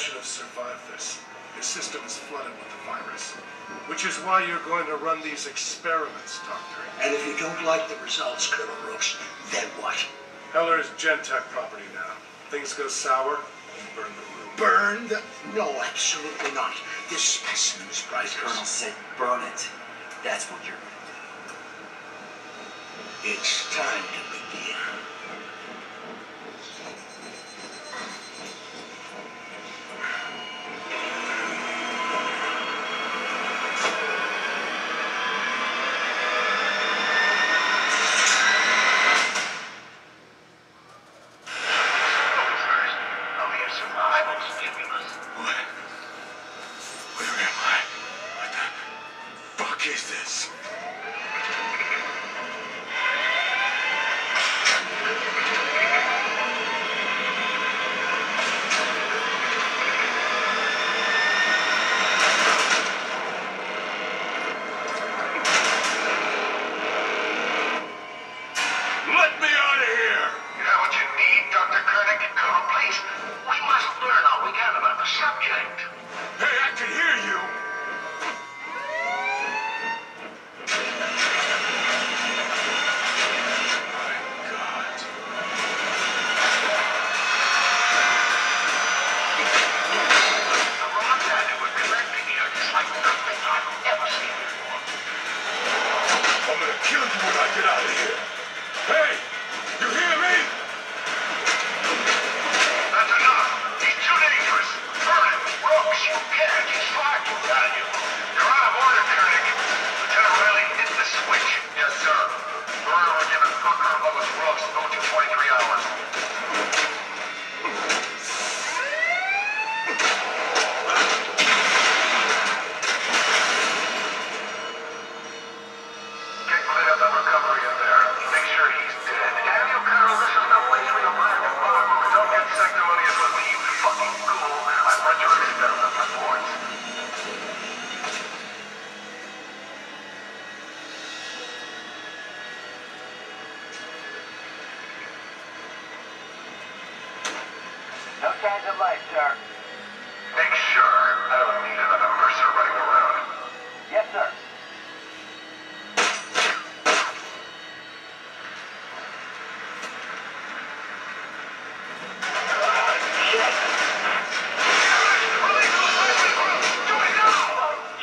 should have survived this. Your system is flooded with the virus. Which is why you're going to run these experiments, Doctor. And if you don't like the results, Colonel Brooks, then what? Heller is Gentek property now. Things go sour, burn the room. Burn the... No, absolutely not. This specimen is priceless. Colonel said burn it. That's what you're gonna It's time to signs of life, sir. Make sure I don't need another Mercer running around. Yes, sir.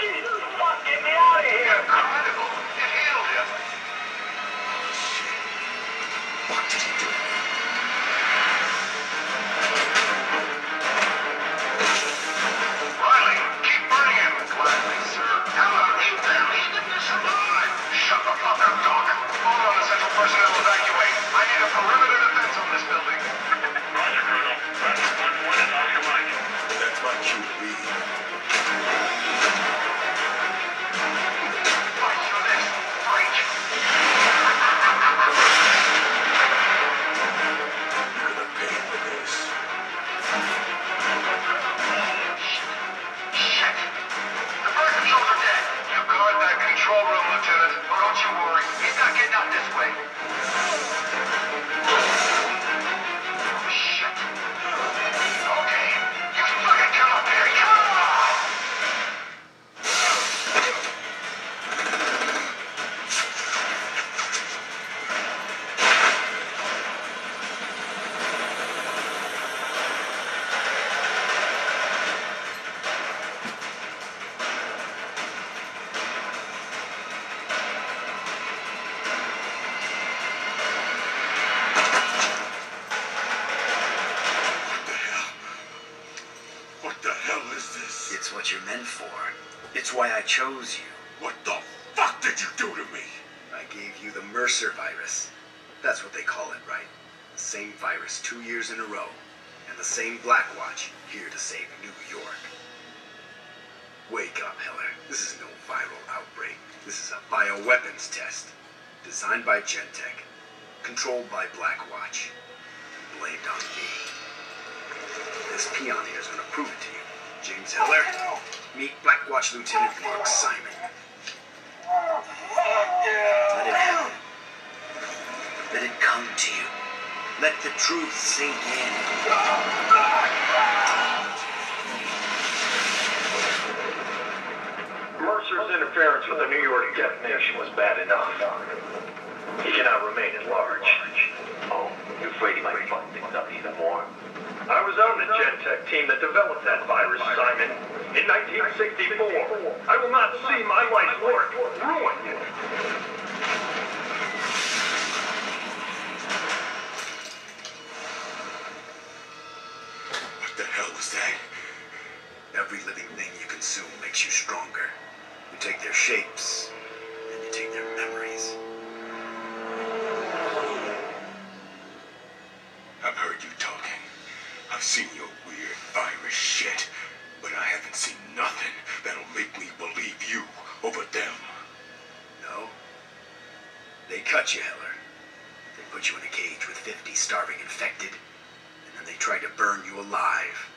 Jesus, fuck, get me out of here! Incredible. It healed him. What did he do? Lieutenant. Don't you worry. He's not getting out this way. You're meant for. It's why I chose you. What the fuck did you do to me? I gave you the Mercer virus. That's what they call it, right? The same virus two years in a row. And the same Blackwatch here to save New York. Wake up, Heller. This is no viral outbreak. This is a bioweapons test. Designed by Gentek. Controlled by Blackwatch. And blamed on me. This peon here is gonna prove it to you. James Heller, meet Blackwatch Lieutenant Mark Simon. Let it happen. Let it come to you. Let the truth sink in. Mercer's interference with the New York detonation was bad enough. He cannot remain at large. Oh, you're afraid he might fuck things up even more? I was on the Gentek team that developed that virus, Simon, in 1964. I will not see my life's work ruined. What the hell was that? Every living thing you consume makes you stronger. You take their shapes, and you take their memories. Seen your weird virus shit, but I haven't seen nothing that'll make me believe you over them. No? They cut you, Heller. They put you in a cage with 50 starving infected, and then they tried to burn you alive.